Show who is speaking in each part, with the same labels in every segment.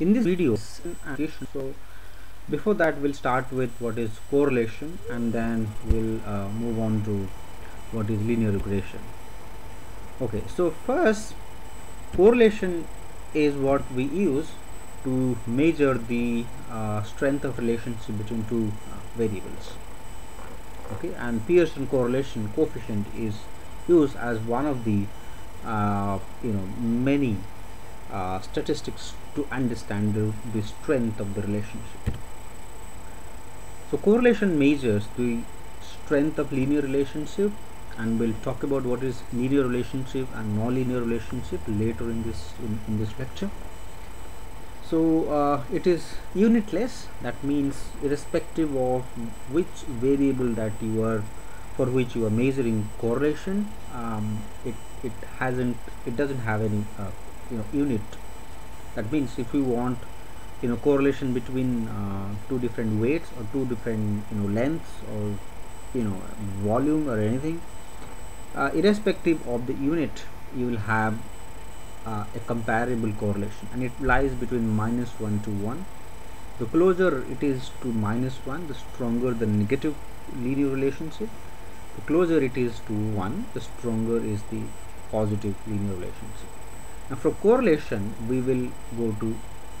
Speaker 1: in this video so before that we'll start with what is correlation and then we'll uh, move on to what is linear regression. Okay so first correlation is what we use to measure the uh, strength of relationship between two uh, variables. Okay and Pearson correlation coefficient is used as one of the uh, you know many uh, statistics to understand the, the strength of the relationship. So correlation measures the strength of linear relationship and we'll talk about what is linear relationship and non-linear relationship later in this in, in this lecture. So uh, it is unitless that means irrespective of which variable that you are for which you are measuring correlation um, it it hasn't it doesn't have any uh, you know unit that means if you want you know correlation between uh, two different weights or two different you know lengths or you know volume or anything uh, irrespective of the unit you will have uh, a comparable correlation. And it lies between minus 1 to 1 the closer it is to minus 1 the stronger the negative linear relationship. The closer it is to 1 the stronger is the positive linear relationship now for correlation we will go to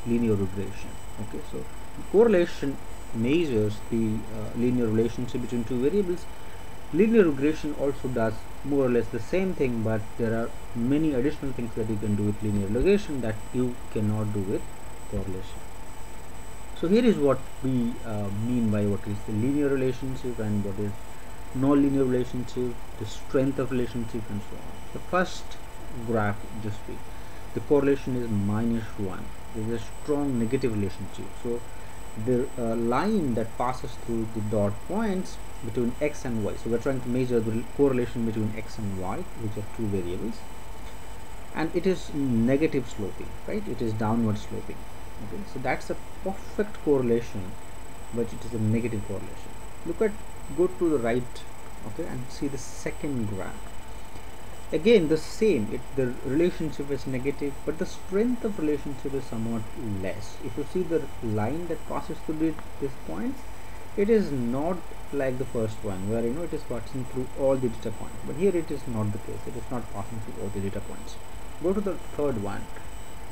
Speaker 1: linear regression. Okay so correlation measures the uh, linear relationship between two variables. Linear regression also does more or less the same thing but there are many additional things that you can do with linear regression that you cannot do with correlation. So here is what we uh, mean by what is the linear relationship and what is non-linear relationship the strength of relationship and so on. The first graph just be the correlation is minus 1 there is a strong negative relationship so the uh, line that passes through the dot points between x and y. So we're trying to measure the correlation between x and y which are two variables. And it is negative sloping right? It is downward sloping. Okay? So that's a perfect correlation but it is a negative correlation. Look at go to the right okay and see the second graph again the same. It the relationship is negative but the strength of relationship is somewhat less. If you see the line that passes through these points it is not like the first one where you know it is passing through all the data points. But here it is not the case. It is not passing through all the data points. Go to the third one.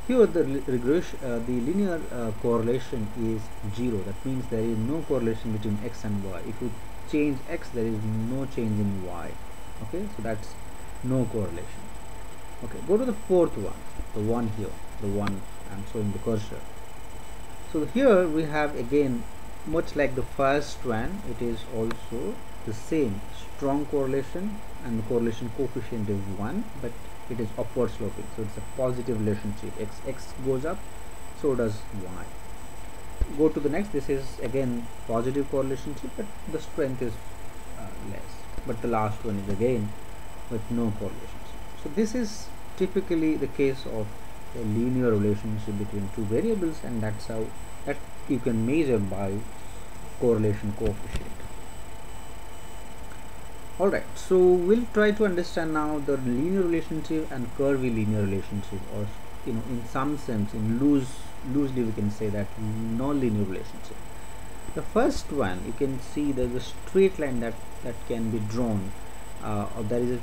Speaker 1: Here the regression uh, the linear uh, correlation is zero. That means there is no correlation between x and y. If you change x there is no change in y. Okay? So that's no correlation. Okay go to the fourth one the one here the one I'm showing the cursor. So here we have again much like the first one it is also the same strong correlation and the correlation coefficient is 1 but it is upward sloping. So it's a positive relationship. X x goes up so does y. Go to the next this is again positive correlation but the strength is uh, less. But the last one is again with no correlations. So this is typically the case of a linear relationship between two variables and that's how that you can measure by correlation coefficient. Alright, so we'll try to understand now the linear relationship and curvilinear relationship or you know in some sense in loose loosely we can say that non-linear relationship. The first one you can see there's a straight line that that can be drawn uh, or there is a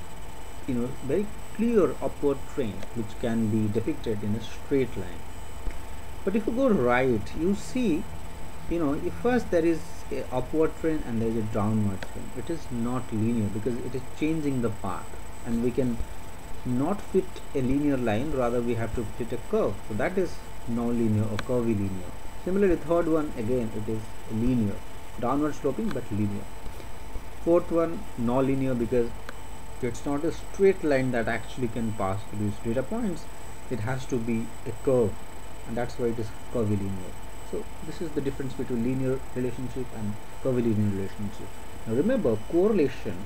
Speaker 1: you know very clear upward trend which can be depicted in a straight line. But if you go right you see you know if first there is a upward trend and there is a downward trend it is not linear because it is changing the path. And we can not fit a linear line rather we have to fit a curve. So that is non-linear or curvilinear. Similarly third one again it is linear. Downward sloping but linear. Fourth one non-linear because it's not a straight line that actually can pass through these data points. It has to be a curve and that's why it is curvilinear. So this is the difference between linear relationship and curvilinear relationship. Now remember correlation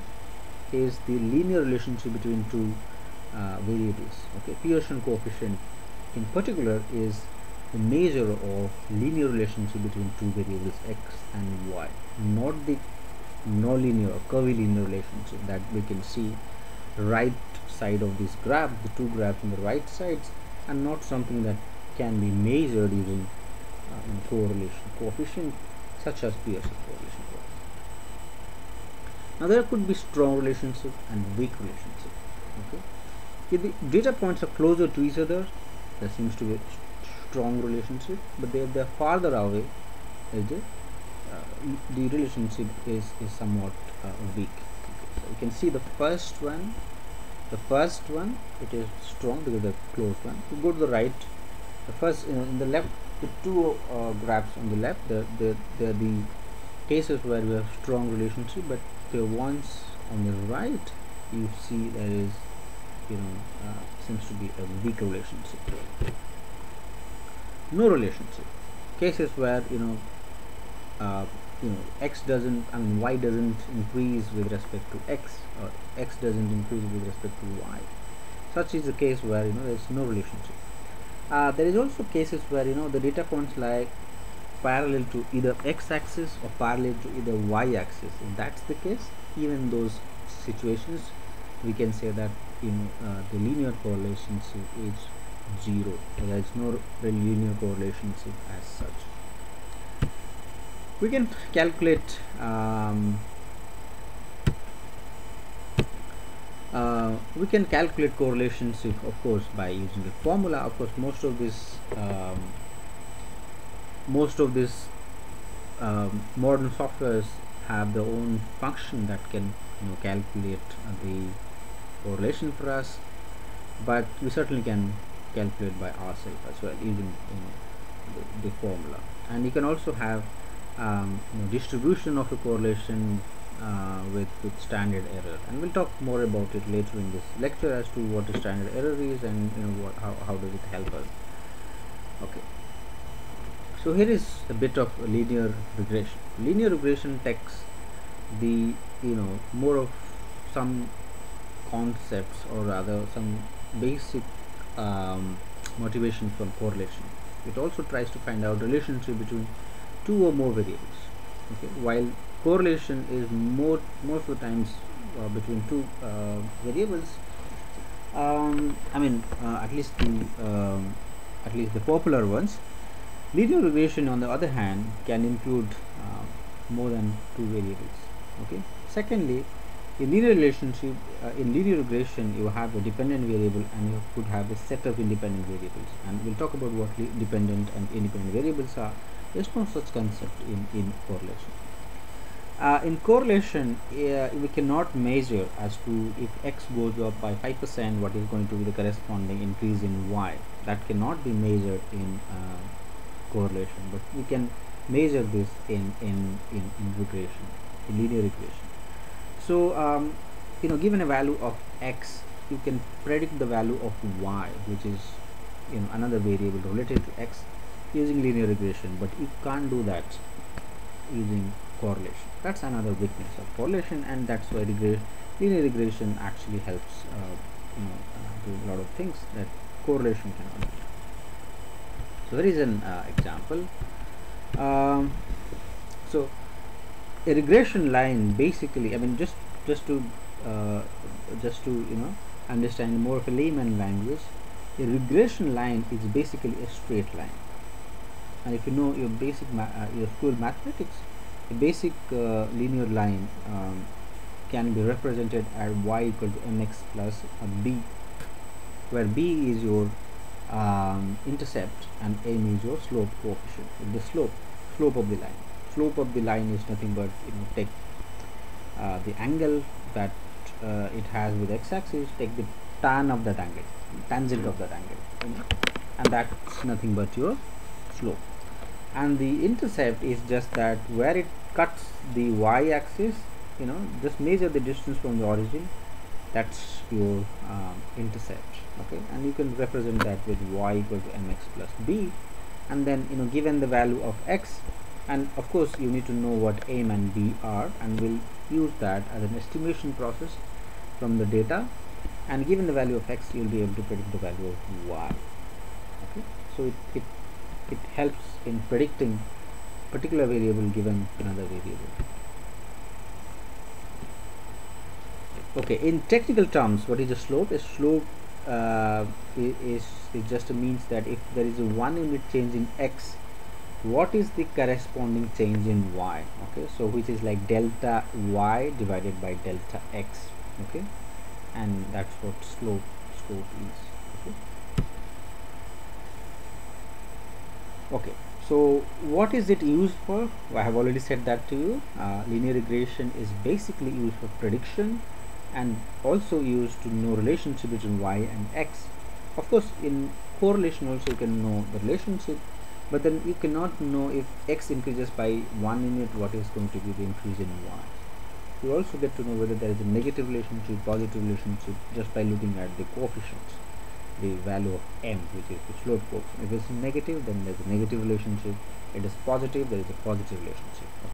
Speaker 1: is the linear relationship between two uh, variables okay? Pearson coefficient in particular is the measure of linear relationship between two variables x and y not the nonlinear curvilinear relationship that we can see right side of this graph the two graphs on the right sides and not something that can be measured using uh, correlation coefficient such as Pearson correlation coefficient. Now there could be strong relationship and weak relationship. Okay, if the data points are closer to each other, there seems to be a strong relationship, but if they are farther away, the, uh, the relationship is is somewhat uh, weak. So you can see the first one. The first one it is strong because the close one. You go to the right the first uh, in the left the two uh, graphs on the left the the the the cases where we have strong relationship but the ones on the right you see there is you know uh, seems to be a weak relationship. No relationship. Cases where you know uh, you know x doesn't I mean y doesn't increase with respect to x or x doesn't increase with respect to y. Such is the case where you know there is no relationship. Uh, there is also cases where you know the data points lie parallel to either x-axis or parallel to either y-axis if that's the case even those situations we can say that you know uh, the linear correlation is zero. There is no linear correlation as such we can calculate um, uh, we can calculate correlations if, of course by using the formula. Of course most of this um, most of this um, modern softwares have their own function that can you know calculate the correlation for us. But we certainly can calculate by ourselves as well using you know, the, the formula. And you can also have um, you know, distribution of a correlation uh, with, with standard error. And we'll talk more about it later in this lecture as to what the standard error is and you know what how, how does it help us. Okay. So here is a bit of linear regression. Linear regression takes the you know more of some concepts or rather some basic um, motivation from correlation. It also tries to find out relationship between two or more variables okay? While correlation is more most of the times uh, between two uh, variables um, I mean uh, at least the um, at least the popular ones linear regression on the other hand can include uh, more than two variables okay? Secondly in linear relationship uh, in linear regression you have a dependent variable and you could have a set of independent variables. And we'll talk about what dependent and independent variables are there's no such concept in in correlation. Uh, in correlation uh, we cannot measure as to if x goes up by 5% what is going to be the corresponding increase in y. That cannot be measured in uh, correlation but we can measure this in in in, in regression in linear regression so um, you know given a value of x you can predict the value of y which is you know another variable related to x using linear regression but you can't do that using correlation. That's another weakness of correlation and that's why regress linear regression actually helps uh, you know uh, do a lot of things that correlation cannot do. So there is an uh, example. Um, so a regression line basically i mean just just to uh, just to you know understand more of a layman language a regression line is basically a straight line and if you know your basic uh, your school mathematics a basic uh, linear line um, can be represented as y equal to mx plus b where b is your um, intercept and m is your slope coefficient. The slope slope of the line slope of the line is nothing but you know take uh, the angle that uh, it has with x-axis take the tan of that angle tangent of that angle. And that's nothing but your slope and the intercept is just that where it cuts the y-axis you know just measure the distance from the origin that's your um, intercept okay? And you can represent that with y equal to mx plus b and then you know given the value of x and of course you need to know what m and b are and we'll use that as an estimation process from the data. And given the value of x you'll be able to predict the value of y okay? So it, it it helps in predicting particular variable given another variable. Okay in technical terms what is the slope? A slope uh, is, is just means that if there is a one unit change in x what is the corresponding change in y? Okay so which is like delta y divided by delta x. Okay and that's what slope slope is. Okay okay. So what is it used for? I have already said that to you. Uh, linear regression is basically used for prediction and also used to know relationship between y and x. Of course in correlation also you can know the relationship but then you cannot know if x increases by one unit what is going to be the increase in y. You also get to know whether there is a negative relationship positive relationship just by looking at the coefficients the value of m which is the slope coefficient if it's negative then there's a negative relationship. It is positive there is a positive relationship